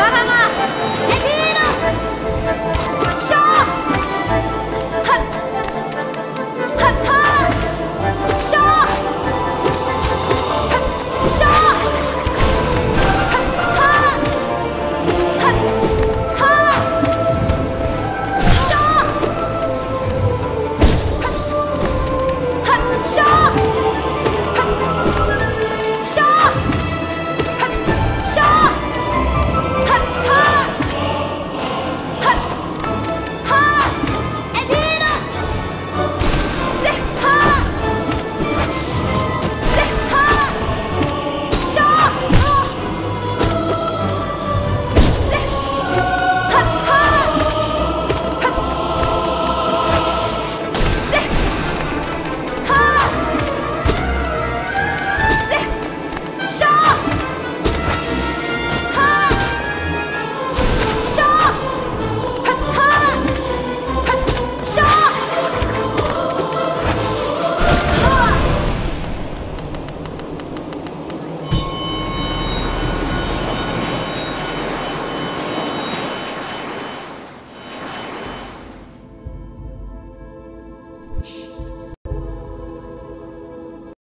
ドラマ